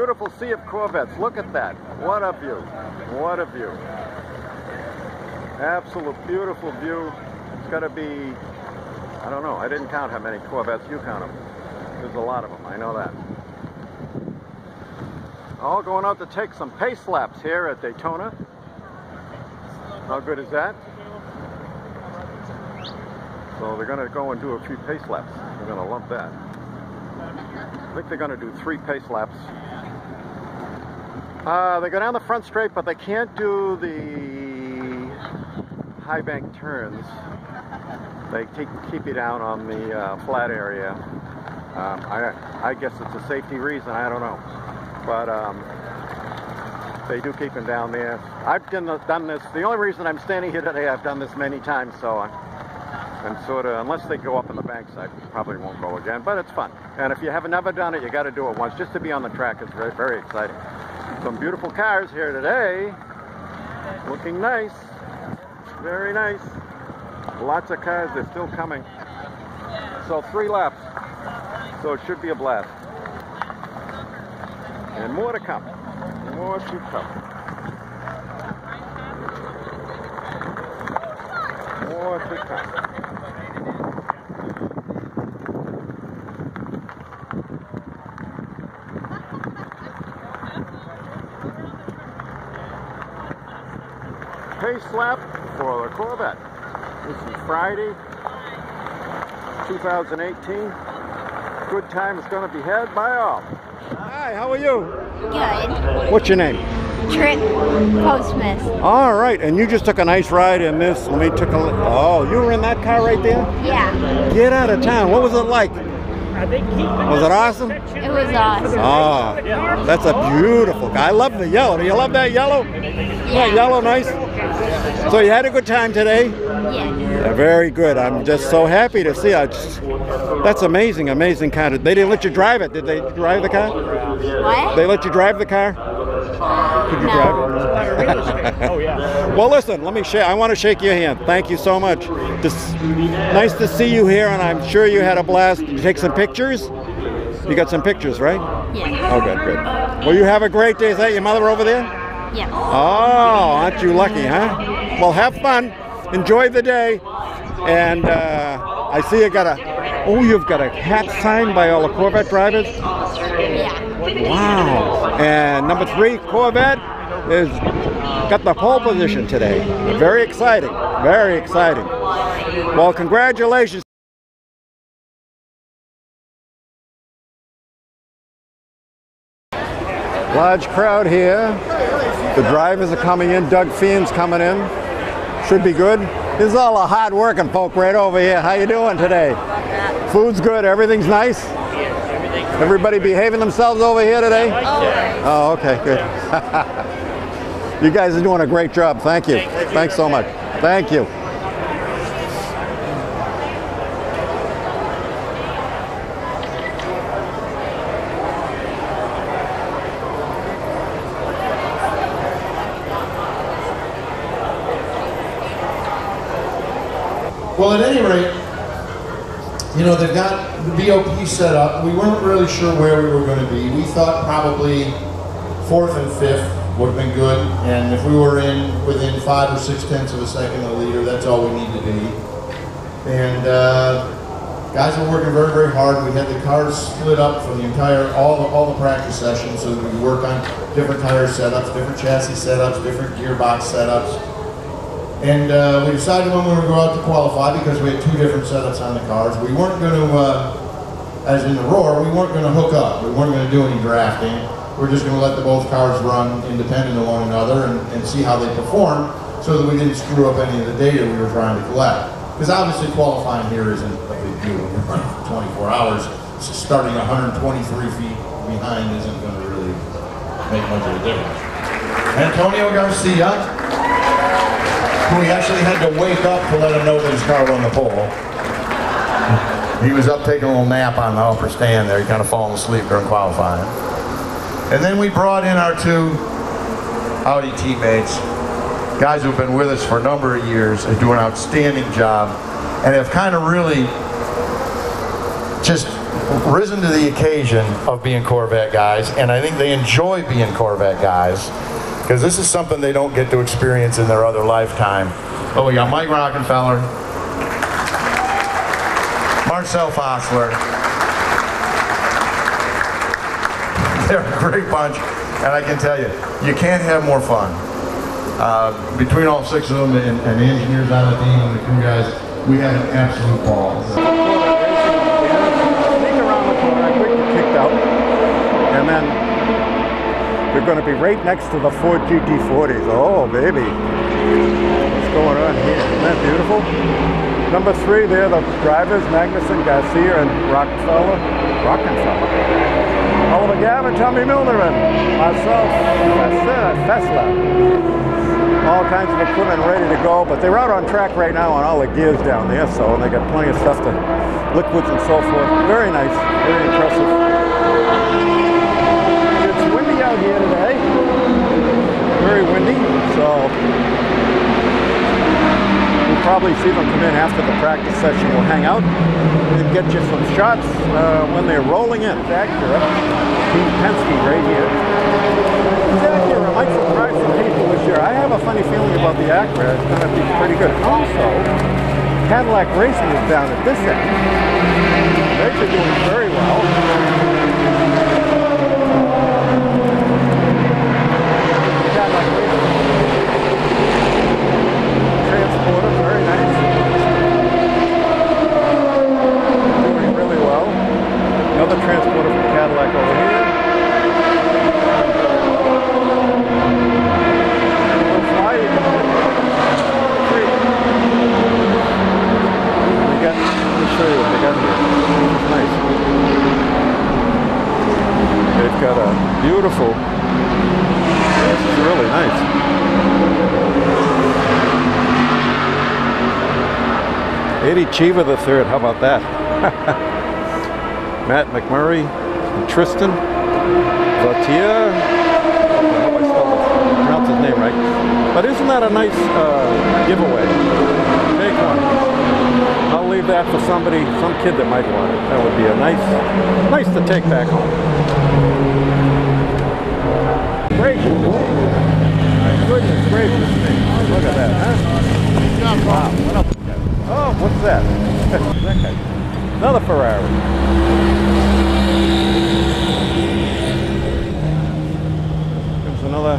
Beautiful sea of Corvettes. Look at that. What a view. What a view. Absolute beautiful view. It's got to be, I don't know, I didn't count how many Corvettes. You count them. There's a lot of them, I know that. All going out to take some pace laps here at Daytona. How good is that? So they're going to go and do a few pace laps. They're going to lump that. I think they're going to do three pace laps. Uh, they go down the front straight, but they can't do the high bank turns. They keep, you down on the uh, flat area. Um, I, I guess it's a safety reason, I don't know. But um, they do keep them down there. I've done, done this, the only reason I'm standing here today, I've done this many times, so I, and sort of, unless they go up in the banks, I probably won't go again, but it's fun. And if you have never done it, you got to do it once. Just to be on the track is very, very exciting. Some beautiful cars here today. Looking nice. Very nice. Lots of cars, they're still coming. So three laps. So it should be a blast. And more to come. More to come. More to come. Pace lap for the Corvette. This is Friday, 2018. Good time is going to be had by all. Hi, how are you? Good. What's your name? Tripp Postmas. All right, and you just took a nice ride in this. Let me take a look. Oh, you were in that car right there? Yeah. Get out of town. What was it like? Was it awesome? It was awesome. Oh, that's a beautiful car. I love the yellow. Do you love that yellow? Yeah. yellow nice? So you had a good time today? Yeah. Yeah, very good. I'm just so happy to see. I just, that's amazing, amazing car. They didn't let you drive it. Did they drive the car? What? They let you drive the car? Could you No. drive it? oh yeah. Well, listen. Let me shake. I want to shake your hand. Thank you so much. This, nice to see you here, and I'm sure you had a blast. Did you take some pictures? You got some pictures, right? Yeah. Oh, good, good. Well, you have a great day. Is that your mother over there? Yeah. Oh, aren't you lucky, huh? Well, have fun. Enjoy the day. And uh, I see you got a, oh, you've got a hat signed by all the Corvette drivers? Wow. And number three, Corvette, is got the pole position today. Very exciting. Very exciting. Well, congratulations. Large crowd here. The drivers are coming in. Doug Fehan's coming in. Should be good. This is all the hard working folk right over here. How you doing today? Food's good. Everything's nice. Everybody behaving themselves over here today? Oh, okay, good. you guys are doing a great job. Thank you. Thanks so much. Thank you. Well, at any rate, you know, they've got the BOP set up. We weren't really sure where we were going to be. We thought probably fourth and fifth would have been good. And if we were in within five or six tenths of a second of the leader, that's all we need to be. And uh, guys were working very, very hard. We had the cars split up for the entire, all the, all the practice sessions so that we could work on different tire setups, different chassis setups, different gearbox setups. And uh, we decided when we were going to go out to qualify, because we had two different setups on the cars, we weren't going to, uh, as in the roar, we weren't going to hook up. We weren't going to do any drafting. We're just going to let the both cars run independent of one another and, and see how they perform so that we didn't screw up any of the data we were trying to collect. Because obviously qualifying here isn't a big deal. You're running for 24 hours, so starting 123 feet behind isn't going to really make much of a difference. Antonio Garcia, who he actually had to wake up to let him know that his car was on the pole. He was up taking a little nap on the upper stand there. He kind of fallen asleep during qualifying. And then we brought in our two Audi teammates, guys who've been with us for a number of years and do an outstanding job and have kind of really just risen to the occasion of being Corvette guys, and I think they enjoy being Corvette guys because this is something they don't get to experience in their other lifetime. Oh, we got Mike Rockenfeller, Marcel Fässler. They're a great bunch, and I can tell you, you can't have more fun. Uh, between all six of them and, and the engineers on the team and the crew guys, we had an absolute ball. Sneak around they're going to be right next to the Ford GT40s. Oh, baby. What's going on here? Isn't that beautiful? Number three, there, the drivers, Magnussen, Garcia, and Rockenfeller. Rockenfeller. Oliver Gavin, Tommy Milner, and Marcel Fässler. All kinds of equipment ready to go, but they're out on track right now on all the gears down there, so they got plenty of stuff to liquids and so forth. Very nice, very impressive. It's windy out here today. Very windy, so we'll probably see them come in after the practice session. We'll hang out and get you some shots uh, when they're rolling in. Acura, Team Penske right here. It's Acura might surprise some people this year. I have a funny feeling about the Acura. It's going to be pretty good. Also, Cadillac Racing is down at this end. They're doing very well. Cadillac Racing. Transporter, very nice. Doing really well. Another transporter from Cadillac over here. We'll fly you. Free. We got, let me show you what they got here. Nice. They've got a beautiful, this is really nice. Eddie Cheever the third, how about that? Matt McMurry and Tristan Vautier. I hope I spelled his, pronounced his name right. But isn't that a nice uh, giveaway? Take one. I'll leave that for somebody, some kid that might want it. That would be a nice, nice to take back home. Gracious. My goodness gracious me. Look at that, huh? Wow, what else? Oh, what's that? Another Ferrari. There's another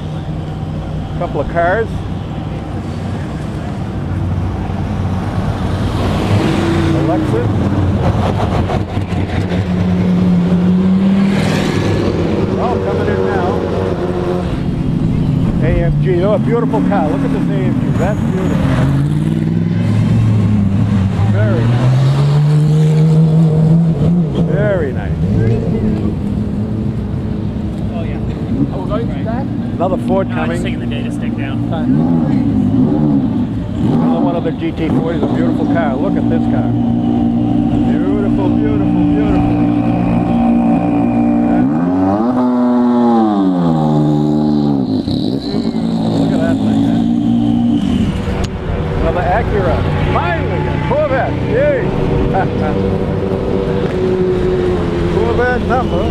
couple of cars. Alexa. Oh, coming in now. AMG. Oh, a beautiful car. Look at this AMG. That's beautiful. Very nice. Very nice. Oh yeah. Oh, going through that? Another Ford No, I'm coming. just taking the data stick down. Another one of the GT40s. A beautiful car. Look at this car. Beautiful, beautiful, beautiful. Look at that thing, huh? Another Acura. Finally, Corvette. Yay! Corvette number